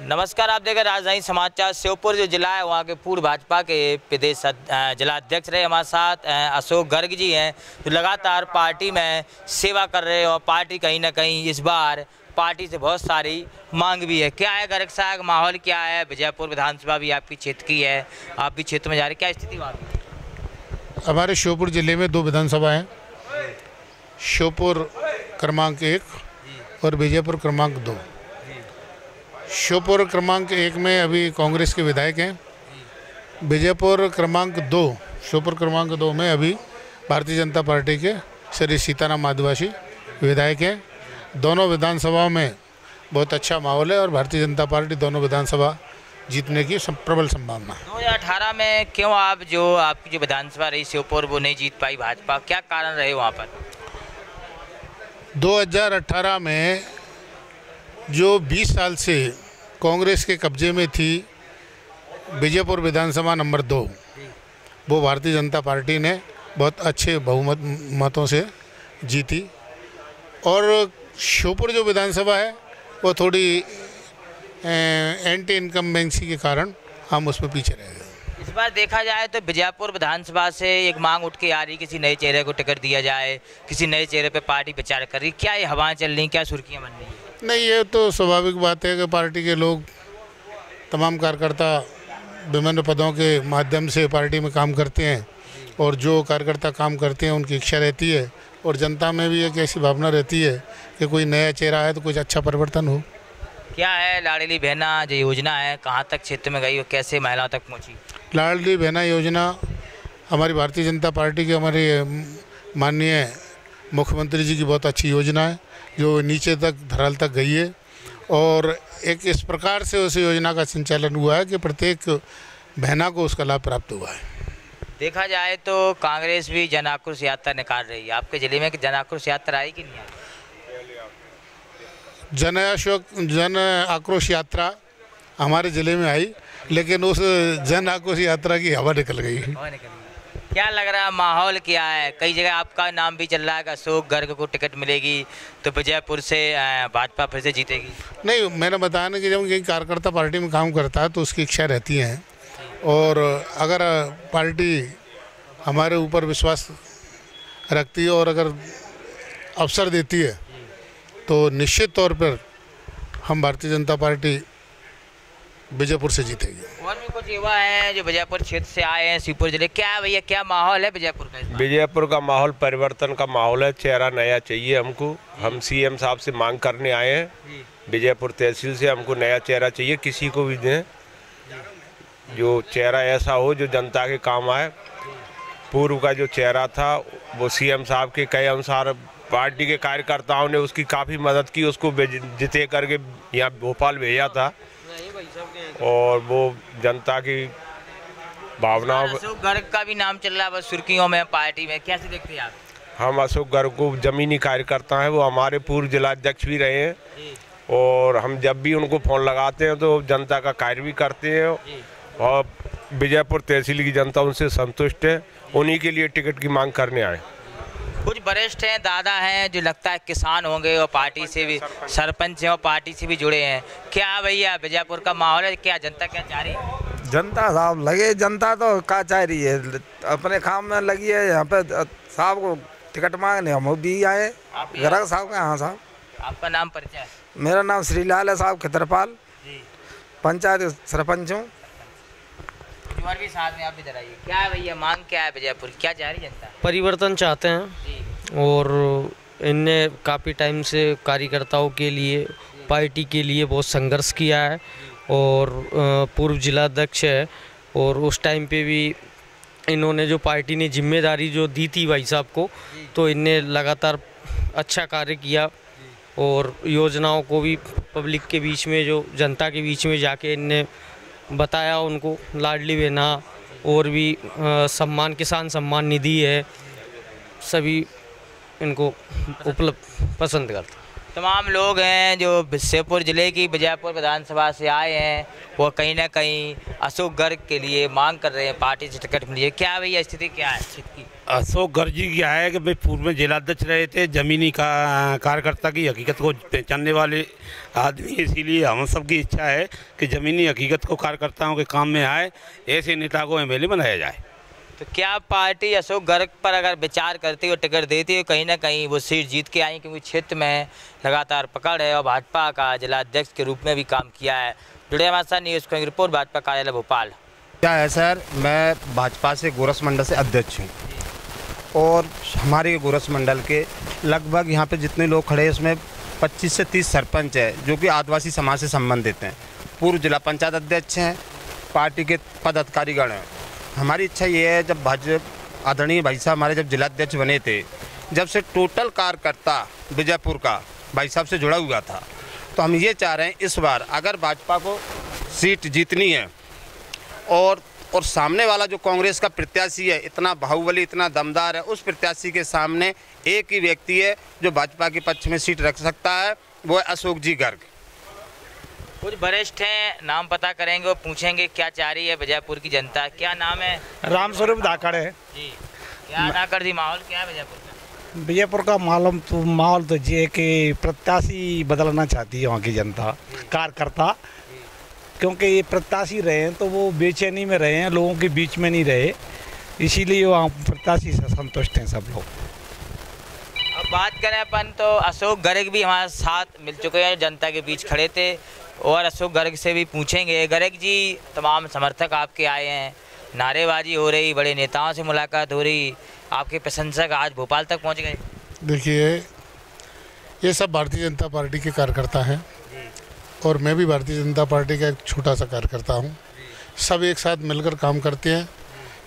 नमस्कार आप देख रहे राजधानी समाचार श्योपुर जो जिला है वहाँ के पूर्व भाजपा के प्रदेश जिला अध्यक्ष रहे हमारे साथ अशोक गर्ग जी हैं जो लगातार पार्टी में सेवा कर रहे हैं और पार्टी कहीं ना कहीं इस बार पार्टी से बहुत सारी मांग भी है। क्या है गर्ग साहब माहौल क्या है? विजयपुर विधानसभा भी आपकी क्षेत्र की है आप भी क्षेत्र में जा रहे हैं क्या स्थिति वहाँ हमारे श्योपुर ज़िले में दो विधानसभा हैं श्योपुर क्रमांक एक और विजयपुर क्रमांक दो। श्योपुर क्रमांक एक में अभी कांग्रेस के विधायक हैं। विजयपुर क्रमांक दो श्योपुर क्रमांक दो में अभी भारतीय जनता पार्टी के श्री सीताराम आदिवासी विधायक हैं। दोनों विधानसभाओं में बहुत अच्छा माहौल है और भारतीय जनता पार्टी दोनों विधानसभा जीतने की प्रबल संभावना है। 2018 में क्यों आप जो आपकी जो विधानसभा रही श्योपुर वो नहीं जीत पाई भाजपा? क्या कारण रहे वहाँ पर? 2018 में जो 20 साल से कांग्रेस के कब्जे में थी विजयपुर विधानसभा नंबर दो। वो भारतीय जनता पार्टी ने बहुत अच्छे बहुमत, मतों से जीती। और श्योपुर जो विधानसभा है, वो थोड़ी एंटी इनकम्बेंसी के कारण हम उसमें पीछे रह गए। इस बार देखा जाए तो विजयपुर विधानसभा से एक मांग उठ के आ रही किसी नए चेहरे को टिकट दिया जाए, किसी नए चेहरे पे पार्टी प्रचार कर रही क्या ये हवाएँ चल रही क्या सुर्खियाँ बन रही नहीं ये तो स्वाभाविक बात है कि पार्टी के लोग तमाम कार्यकर्ता विभिन्न पदों के माध्यम से पार्टी में काम करते हैं और जो कार्यकर्ता काम करते हैं उनकी इच्छा रहती है और जनता में भी एक ऐसी भावना रहती है कि कोई नया चेहरा है तो कुछ अच्छा परिवर्तन हो। क्या है लाडली बहना जो योजना है कहाँ तक क्षेत्र में गई और कैसे महिलाओं तक पहुँची? लाडली बहना योजना हमारी भारतीय जनता पार्टी के हमारे माननीय मुख्यमंत्री जी की बहुत अच्छी योजना है जो नीचे तक धराल तक गई है। और एक इस प्रकार से उस योजना का संचालन हुआ है कि प्रत्येक बहना को उसका लाभ प्राप्त हुआ है। देखा जाए तो कांग्रेस भी जन आक्रोश यात्रा निकाल रही है। आपके ज़िले में जन आक्रोश यात्रा आई कि नहीं? आई जन अशोक जन आक्रोश यात्रा हमारे ज़िले में आई लेकिन उस जन आक्रोश यात्रा की हवा निकल गई। हवा निकल गई। क्या लग रहा है माहौल क्या है? कई जगह आपका नाम भी चल रहा है, अशोक गर्ग को टिकट मिलेगी तो विजयपुर से भाजपा फिर से जीतेगी। नहीं, मैंने बताया ना कि जब कहीं कार्यकर्ता पार्टी में काम करता है तो उसकी इच्छा रहती है। और अगर पार्टी हमारे ऊपर विश्वास रखती है और अगर अवसर देती है तो निश्चित तौर पर हम भारतीय जनता पार्टी विजयपुर से जीतेगी। और भी कुछ युवा हैं जो विजयपुर क्षेत्र से आए हैं सीपुर ज़िले। क्या है भैया क्या माहौल है विजयपुर का? विजयपुर का माहौल परिवर्तन का माहौल है। चेहरा नया चाहिए हमको। हम सीएम साहब से मांग करने आए हैं। विजयपुर तहसील से हमको नया चेहरा चाहिए। किसी को भी दें। जो चेहरा ऐसा हो जो जनता के काम आए। पूर्व का जो चेहरा था वो सीएम साहब के कई अनुसार पार्टी के कार्यकर्ताओं ने उसकी काफ़ी मदद की। उसको जिते करके यहाँ भोपाल भेजा था। और वो जनता की भावनाओं अशोक गर्ग का भी नाम चल रहा है बस सुर्खियों में पार्टी में। कैसे देखते हैं आप? हम अशोक गर्ग को जमीनी कार्यकर्ता हैं वो हमारे पूर्व जिलाध्यक्ष भी रहे हैं। और हम जब भी उनको फ़ोन लगाते हैं तो जनता का कार्य भी करते हैं। और विजयपुर तहसील की जनता उनसे संतुष्ट है उन्हीं के लिए टिकट की मांग करने आए। वरिष्ठ हैं दादा हैं जो लगता है किसान होंगे और पार्टी से भी सरपंच हैं और पार्टी से भी जुड़े हैं। क्या भैया विजयपुर का माहौल है? क्या जनता क्या चाह रही है? जनता साहब लगे जनता तो का चाह रही है? अपने काम में लगी है यहाँ पे साहब को टिकट मांगने हम भी आए। गर्ग साहब का हाँ साहब? आपका नाम परिचय? मेरा नाम श्रीलाल है साहब खितरपाल। पंचायत सरपंच हूँ। भी साथ में आप इधर आइए। क्या है भैया मांग क्या है विजयपुर? क्या चाह रही जनता? परिवर्तन चाहते हैं। और इनने काफ़ी टाइम से कार्यकर्ताओं के लिए, पार्टी के लिए बहुत संघर्ष किया है और पूर्व जिलाध्यक्ष है और उस टाइम पे भी इन्होंने जो पार्टी ने ज़िम्मेदारी जो दी थी भाई साहब को तो इनने लगातार अच्छा कार्य किया और योजनाओं को भी पब्लिक के बीच में जो जनता के बीच में जाके इनने बताया उनको, लाडली बहना और भी सम्मान, किसान सम्मान निधि है, सभी इनको उपलब्ध पसंद करते हैं। तमाम लोग हैं जो श्योपुर ज़िले की विजयपुर विधानसभा से आए हैं वो कहीं ना कहीं अशोक गर्ग के लिए मांग कर रहे हैं पार्टी से टिकट मिली क्या भैया स्थिति क्या है? की अशोक गर्जी क्या है कि भाई पूर्व में जिलाध्यक्ष रहे थे जमीनी का कार्यकर्ता की हकीकत को पहचानने वाले आदमी इसीलिए हम सब की इच्छा है कि ज़मीनी हकीकत को कार्यकर्ताओं के काम में आए ऐसे नेता को एमएलए बनाया जाए। तो क्या पार्टी अशोक गर्ग पर अगर विचार करती और टिकट देती है कहीं ना कहीं वो सीट जीत के आई क्योंकि क्षेत्र में लगातार पकड़ है और भाजपा का जिला अध्यक्ष के रूप में भी काम किया है। जुड़े हमारे साथ न्यूज़ को रिपोर्ट, भाजपा कार्यालय भोपाल। क्या है सर, मैं भाजपा से गोरस मंडल से अध्यक्ष हूँ और हमारे गोरस मंडल के लगभग यहाँ पे जितने लोग खड़े हैं, उसमें 25 से 30 सरपंच है, जो कि आदिवासी समाज से संबंधित हैं। पूर्व जिला पंचायत अध्यक्ष हैं, पार्टी के पदाधिकारीगण हैं। हमारी इच्छा ये है, जब भाजपा आदरणीय भाई साहब हमारे जब जिलाध्यक्ष बने थे, जब से टोटल कार्यकर्ता विजयपुर का भाई साहब से जुड़ा हुआ था तो हम ये चाह रहे हैं इस बार अगर भाजपा को सीट जीतनी है, और और सामने वाला जो कांग्रेस का प्रत्याशी है, इतना बाहुबली, इतना दमदार है, उस प्रत्याशी के सामने एक ही व्यक्ति है, जो भाजपा के पक्ष में सीट रख सकता है, वो है अशोक जी गर्ग। कुछ वरिष्ठ हैं नाम पता करेंगे और पूछेंगे क्या चाह रही है विजयपुर की जनता। क्या नाम है? रामस्वरूप धाकड़ है। जी। क्या कर दी माहौल क्या है विजयपुर का? विजयपुर का मालूम तो माहौल तो ये कि प्रत्याशी बदलना चाहती है वहाँ की जनता कार्यकर्ता। क्योंकि ये प्रत्याशी रहे हैं तो वो बेचैनी में रहे हैं लोगों के बीच में नहीं रहे। इसीलिए वहाँ प्रत्याशी से संतुष्ट हैं सब लोग। अब बात करें अपन तो अशोक गर्ग भी हमारे साथ मिल चुके हैं जनता के बीच खड़े थे। और अशोक गर्ग से भी पूछेंगे। गर्ग जी तमाम समर्थक आपके आए हैं। नारेबाजी हो रही बड़े नेताओं से मुलाकात हो रही। आपके प्रशंसक आज भोपाल तक पहुँच गए। देखिए ये सब भारतीय जनता पार्टी के कार्यकर्ता हैं। और मैं भी भारतीय जनता पार्टी का एक छोटा सा कार्यकर्ता हूँ। सब एक साथ मिलकर काम करते हैं।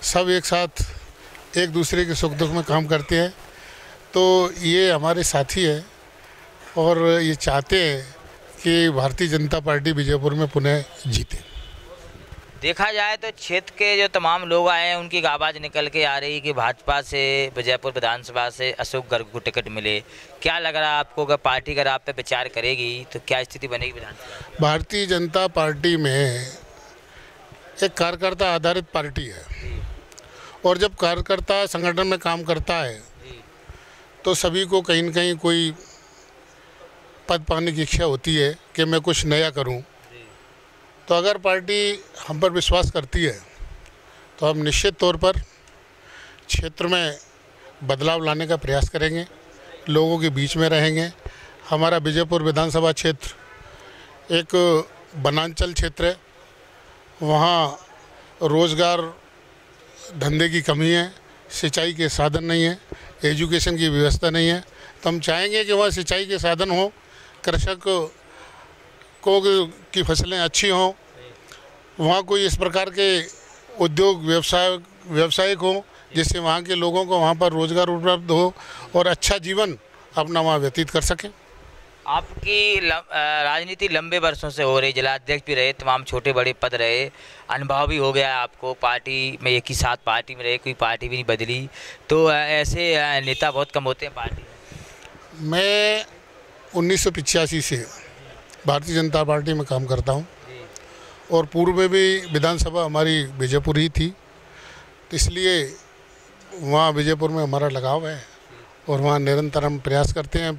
सब एक साथ एक दूसरे के सुख दुख में काम करते हैं। तो ये हमारे साथी है और ये चाहते हैं कि भारतीय जनता पार्टी बीजेपुर में पुनः जीते। देखा जाए तो क्षेत्र के जो तमाम लोग आए हैं उनकी आवाज़ निकल के आ रही कि भाजपा से विजयपुर विधानसभा से अशोक गर्ग को टिकट मिले। क्या लग रहा है आपको अगर पार्टी अगर आप पे विचार करेगी तो क्या स्थिति बनेगी विधानसभा? भारतीय जनता पार्टी में एक कार्यकर्ता आधारित पार्टी है। और जब कार्यकर्ता संगठन में काम करता है तो सभी को कहीं न कहीं कोई पद पाने की इच्छा होती है कि मैं कुछ नया करूँ। तो अगर पार्टी हम पर विश्वास करती है तो हम निश्चित तौर पर क्षेत्र में बदलाव लाने का प्रयास करेंगे, लोगों के बीच में रहेंगे। हमारा विजयपुर विधानसभा क्षेत्र एक वनांचल क्षेत्र है। वहाँ रोज़गार धंधे की कमी है, सिंचाई के साधन नहीं है, एजुकेशन की व्यवस्था नहीं है। तो हम चाहेंगे कि वहाँ सिंचाई के साधन हो कृषक को की फ़सलें अच्छी हों वहाँ कोई इस प्रकार के उद्योग व्यवसाय व्यवसायिक हों जिससे वहाँ के लोगों को वहाँ पर रोज़गार उपलब्ध हो और अच्छा जीवन अपना वहाँ व्यतीत कर सकें। आपकी राजनीति लंबे वर्षों से हो रही जिला अध्यक्ष भी रहे तमाम छोटे बड़े पद रहे अनुभव भी हो गया आपको पार्टी में एक ही साथ पार्टी में रहे कोई पार्टी भी नहीं बदली तो ऐसे नेता बहुत कम होते हैं पार्टी मैं उन्नीस से भारतीय जनता पार्टी में काम करता हूँ। और पूर्व में भी विधानसभा हमारी विजयपुर ही थी। इसलिए वहाँ विजयपुर में हमारा लगाव है और वहाँ निरंतर हम प्रयास करते हैं,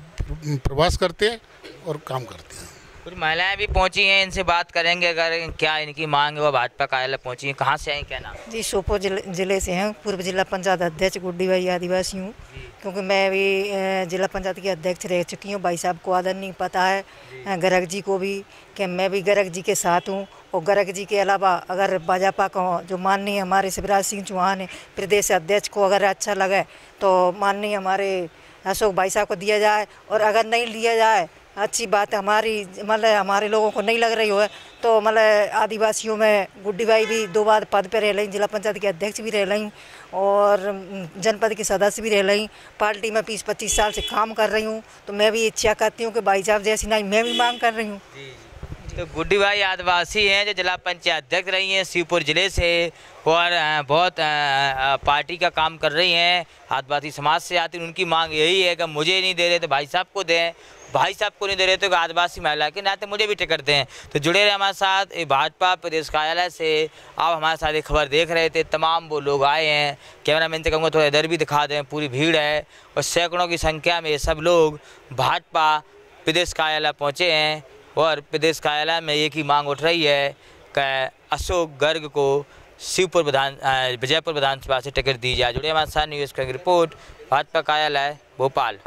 प्रवास करते हैं और काम करते हैं। कुछ महिलाएँ भी पहुँची हैं इनसे बात करेंगे अगर क्या इनकी मांग है वो भाजपा कार्यालय पहुँची है। कहाँ से आई क्या नाम? जी सोपोर ज़िले, ज़िले से हैं। पूर्व जिला पंचायत अध्यक्ष गुड्डी भाई आदिवासी हूँ। क्योंकि मैं भी जिला पंचायत की अध्यक्ष रह चुकी हूँ। भाई साहब को आदर नहीं पता है गर्ग जी को भी कि मैं भी गर्ग जी के साथ हूँ। और गर्ग जी के अलावा अगर भाजपा को जो माननीय हमारे शिवराज सिंह चौहान है प्रदेश अध्यक्ष को अगर अच्छा लगे तो माननीय हमारे अशोक भाई साहब को दिया जाए। और अगर नहीं लिया जाए अच्छी बात हमारी मतलब हमारे लोगों को नहीं लग रही हो। तो मतलब आदिवासियों में गुड्डी बाई भी दो बार पद पर रह रही जिला पंचायत के अध्यक्ष भी रह रही और जनपद के सदस्य भी रह रही पार्टी में बीस पच्चीस साल से काम कर रही हूँ तो मैं भी इच्छा करती हूँ कि भाई साहब जैसी नहीं, मैं भी मांग कर रही हूँ। तो गुड्डी भाई आदिवासी हैं जो जिला पंचायत अध्यक्ष रही हैं, शिवपुर ज़िले से और बहुत पार्टी का काम कर रही हैं। आदिवासी समाज से आती उनकी मांग यही है कि मुझे नहीं दे रहे तो भाई साहब को दें। भाई साहब को नहीं दे रहे तो आदिवासी महिला के नाते मुझे भी टिकट दें। तो जुड़े रहे हमारे साथ भाजपा प्रदेश कार्यालय से। आप हमारे साथ एक खबर देख रहे थे, तमाम वो लोग आए हैं। कैमरा मैन से कहूँगा, थोड़ा इधर भी दिखा दें, पूरी भीड़ है। और सैकड़ों की संख्या में सब लोग भाजपा प्रदेश कार्यालय पहुँचे हैं। और प्रदेश कार्यालय में एक ही मांग उठ रही है कि अशोक गर्ग को शिवपुर विधान विजयपुर विधानसभा से टिकट दी जाए। जुड़े हमारे साथ न्यूज़ की रिपोर्ट, भाजपा कार्यालय, भोपाल।